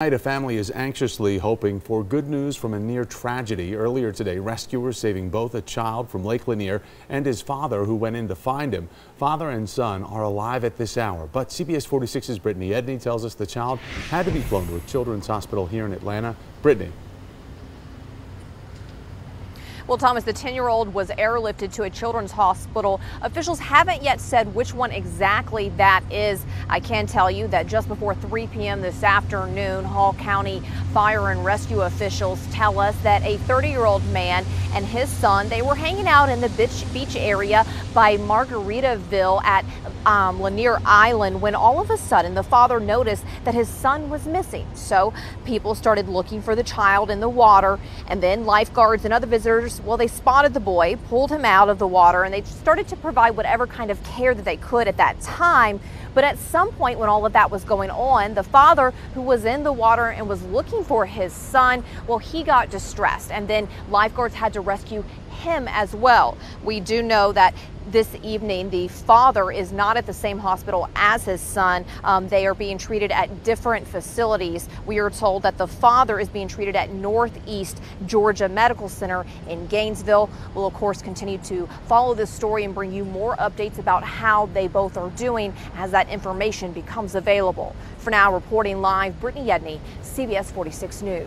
Tonight, a family is anxiously hoping for good news from a near tragedy. Earlier today, rescuers saving both a child from Lake Lanier and his father who went in to find him. Father and son are alive at this hour, but CBS 46's Brittany Edney tells us the child had to be flown to a children's hospital here in Atlanta. Brittany. Well, Thomas, the 10 year old was airlifted to a children's hospital. Officials haven't yet said which one exactly that is. I can tell you that just before 3 p.m. this afternoon, Hall County fire and rescue officials tell us that a 30 year old man and his son, they were hanging out in the beach, beach area by Margaritaville at um, Lanier Island when all of a sudden the father noticed that his son was missing. So people started looking for the child in the water and then lifeguards and other visitors well, they spotted the boy, pulled him out of the water, and they started to provide whatever kind of care that they could at that time. But at some point, when all of that was going on, the father who was in the water and was looking for his son, well, he got distressed, and then lifeguards had to rescue him as well. We do know that this evening the father is not at the same hospital as his son. Um, they are being treated at different facilities. We are told that the father is being treated at Northeast Georgia Medical Center in Gainesville. We'll, of course, continue to follow this story and bring you more updates about how they both are doing as that information becomes available. For now, reporting live, Brittany Edney, CBS 46 News.